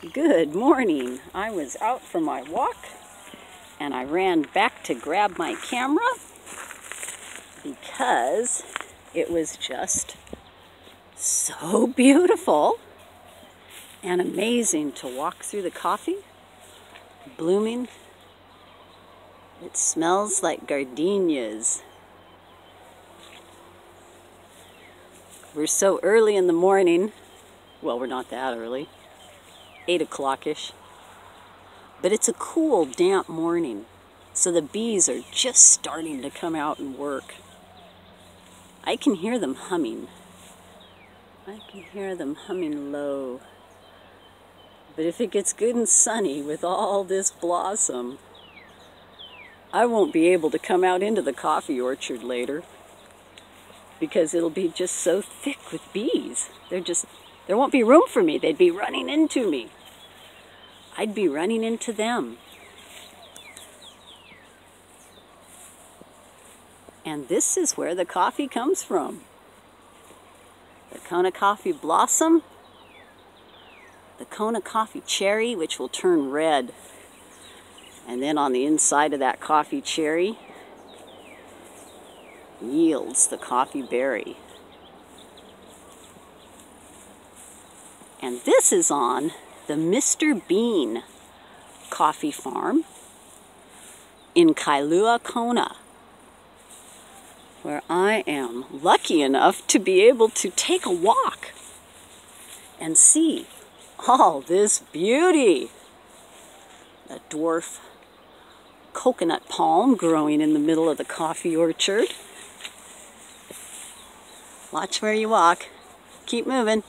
Good morning. I was out for my walk and I ran back to grab my camera because it was just so beautiful and amazing to walk through the coffee blooming. It smells like gardenias. We're so early in the morning. Well, we're not that early. 8 o'clock-ish. But it's a cool, damp morning. So the bees are just starting to come out and work. I can hear them humming. I can hear them humming low. But if it gets good and sunny with all this blossom, I won't be able to come out into the coffee orchard later because it'll be just so thick with bees. They're just, there won't be room for me. They'd be running into me. I'd be running into them. And this is where the coffee comes from. The Kona coffee blossom, the Kona coffee cherry, which will turn red. And then on the inside of that coffee cherry yields the coffee berry. And this is on the Mr. Bean Coffee Farm in Kailua, Kona, where I am lucky enough to be able to take a walk and see all this beauty. A dwarf coconut palm growing in the middle of the coffee orchard. Watch where you walk. Keep moving.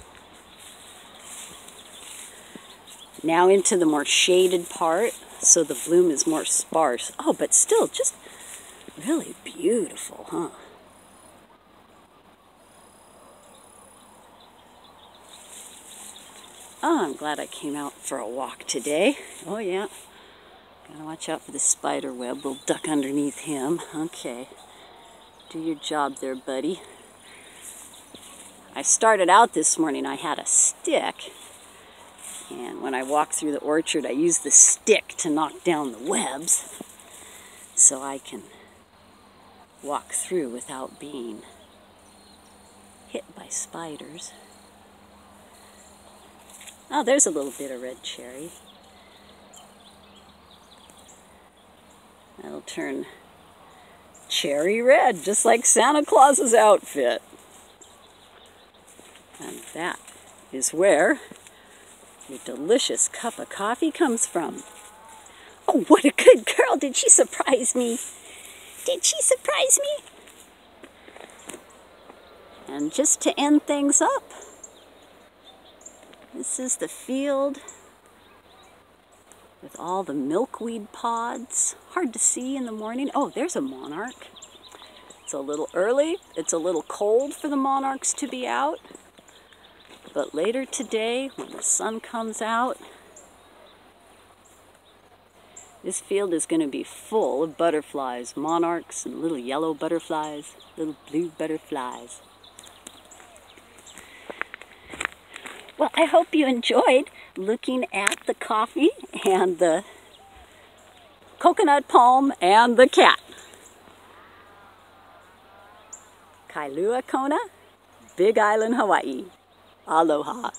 Now into the more shaded part, so the bloom is more sparse. Oh, but still just really beautiful, huh? Oh, I'm glad I came out for a walk today. Oh, yeah. Gotta watch out for the spider web. We'll duck underneath him. Okay. Do your job there, buddy. I started out this morning, I had a stick and when I walk through the orchard, I use the stick to knock down the webs so I can walk through without being hit by spiders. Oh, there's a little bit of red cherry. That'll turn cherry red, just like Santa Claus's outfit. And that is where your delicious cup of coffee comes from. Oh, what a good girl. Did she surprise me? Did she surprise me? And just to end things up, this is the field with all the milkweed pods. Hard to see in the morning. Oh, there's a monarch. It's a little early. It's a little cold for the monarchs to be out. But later today, when the sun comes out, this field is going to be full of butterflies, monarchs and little yellow butterflies, little blue butterflies. Well, I hope you enjoyed looking at the coffee and the coconut palm and the cat. Kailua Kona, Big Island, Hawaii. Aloha.